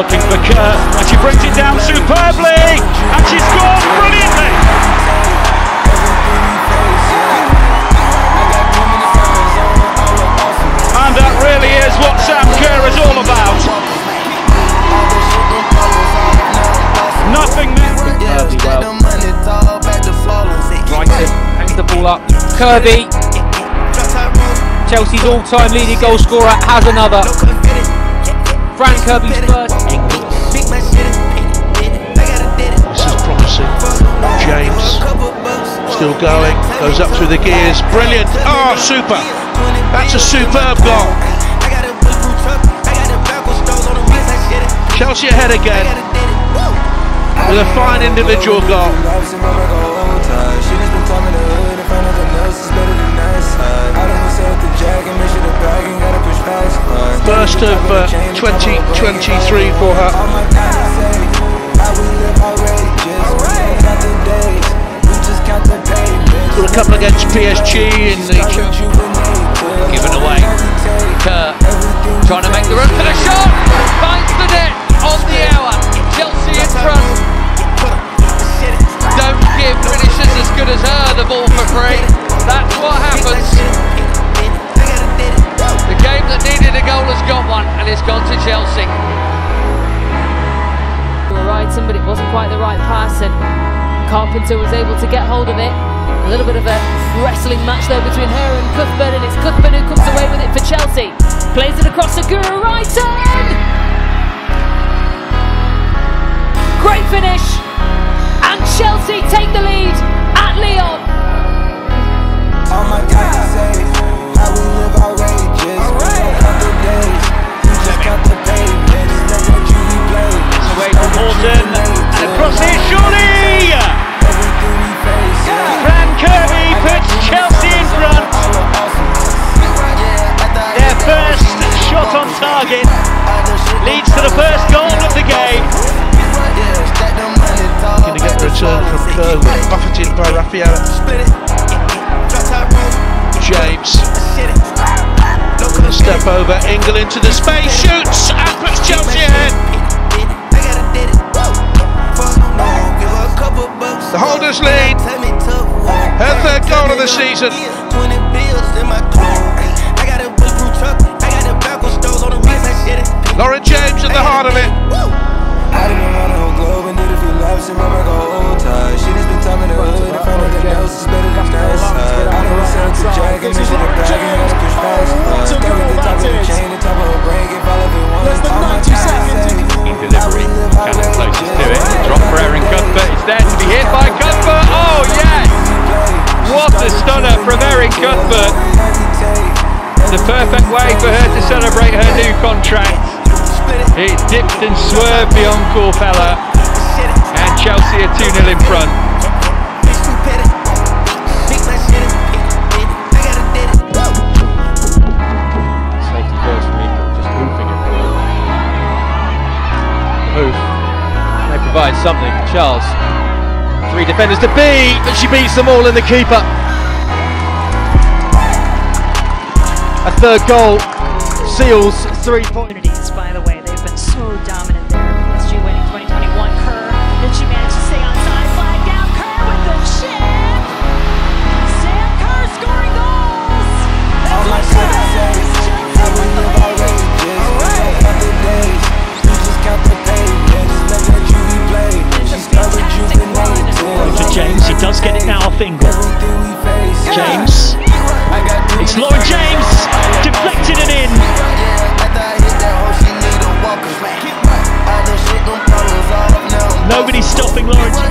looking for Kerr, and she brings it down superbly, and she scores brilliantly. And that really is what Sam Kerr is all about. Nothing Kirby well. Brighton hangs the ball up. Kirby, Chelsea's all-time leading goal scorer, has another. Fran Kirby's first. Still going, goes up through the gears. Brilliant. Oh, super. That's a superb goal. Chelsea ahead again with a fine individual goal. First of uh, 2023 for her. PSG in the Given away. Kerr trying to make the run for the shot. Finds the net on the hour. Chelsea in front. Don't give finishers as good as her the ball for free. That's what happens. The game that needed a goal has got one, and it's gone to Chelsea. Reiten, but it wasn't quite the right pass, and Carpenter was able to get hold of it. A little bit of a wrestling match there between her and Cuthbert, and it's Cuthbert who comes away with it for Chelsea. Plays it across to Guro Reiten! Great finish! And Chelsea take the lead at Lyon. Kerr, buffeted by Rafaelle. James. Gonna step over, Ingle into the space, shoots, and puts Chelsea ahead. The holders lead. Her third goal of the season. New contract. It dipped and swerved beyond Corfella. And Chelsea are 2 0 in front. Safety first from Eagle, just it. They provide something. Charles. Three defenders to beat, but she beats them all in the keeper. A third goal seals three points. by the way. They've been so dominant there. PSG winning 2021. Kerr, did she manage to stay on side? Flag down. Kerr with the chip. Sam Kerr scoring goals. All my That's guys say Chelsea how we with the live lead. outrageous. We don't the days, we just count the payments. Never let you replay. She's got rejuvenated. To James, he does get it now off Ingle. Everything we face, yeah. James, I got too it's many Lauren James, Nobody's stopping Lawrence.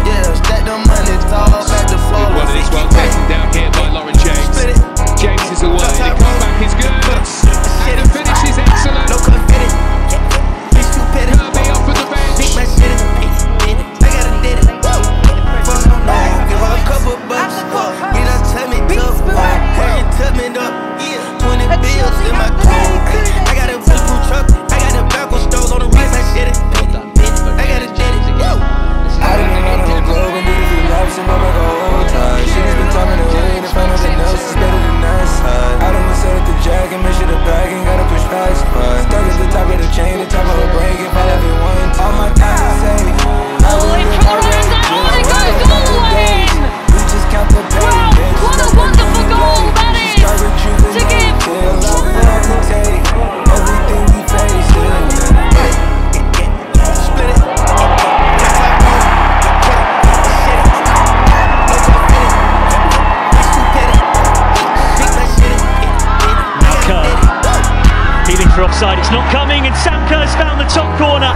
Side. It's not coming, and Sam Kerr's found the top corner.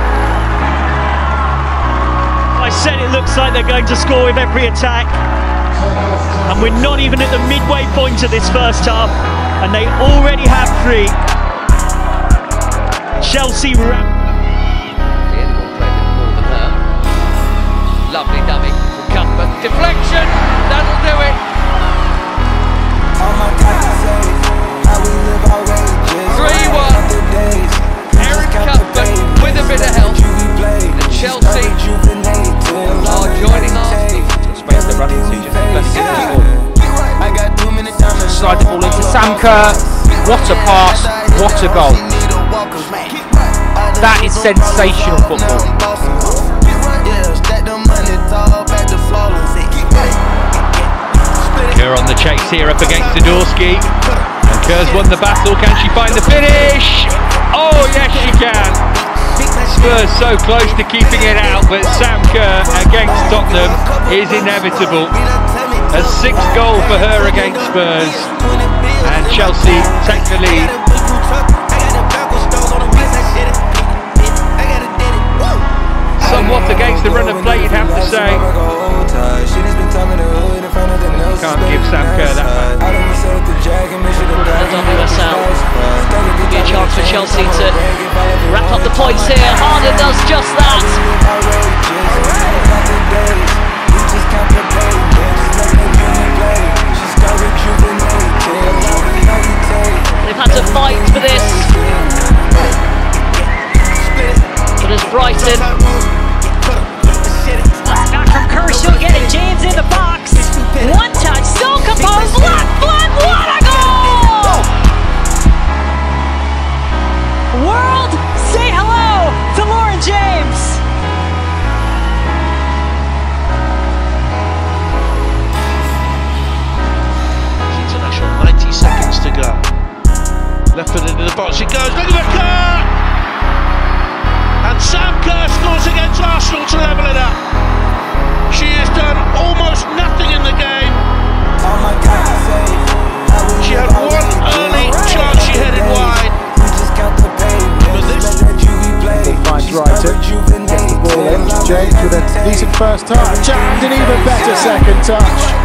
I said it looks like they're going to score with every attack. And we're not even at the midway point of this first half, and they already have three. Chelsea ram- Anyone played it more than her. Lovely dummy from Cuthbert. Deflection! That'll do it. Days. Erin the Cuthbert with a bit of help. And Chelsea Rejuvenate are joining every Arsenal. day. Space to run into, Everything we just plenty face, of yeah. people. I got too many diamonds. Slide the ball into Sam Kerr. What a pass, what a goal. That is sensational football. Kerr on the chase here up against Zadorsky. Kerr's won the battle. Can she find the finish? Oh, yes, she can. Spurs so close to keeping it out, but Sam Kerr against Tottenham is inevitable. A sixth goal for her against Spurs. And Chelsea take the lead. Somewhat against the run of play, you'd have to say. Can't give Sam Kerr that be a chance for Chelsea to wrap up the points here. Harder does just that. Box, it goes. Look at the Kerr! And Sam Kerr scores against Arsenal to level it up. She has done almost nothing in the game. She had one early chance, she headed wide. But this finds Reiten, gets the ball in. James with a decent first touch and an even better second touch.